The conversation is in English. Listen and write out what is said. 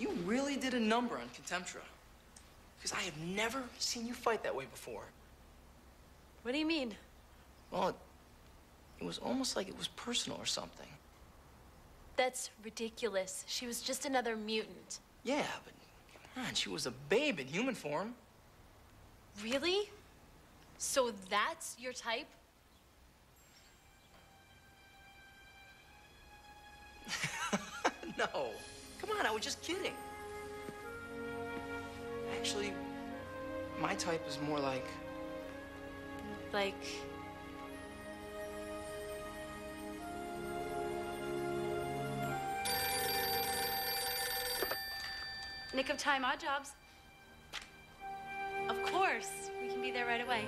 You really did a number on Contemptra. Because I have never seen you fight that way before. What do you mean? Well, it, it was almost like it was personal or something. That's ridiculous. She was just another mutant. Yeah, but come on, she was a babe in human form. Really? So that's your type? I was just kidding. Actually, my type is more like. Like. Nick of time, odd jobs. Of course. We can be there right away.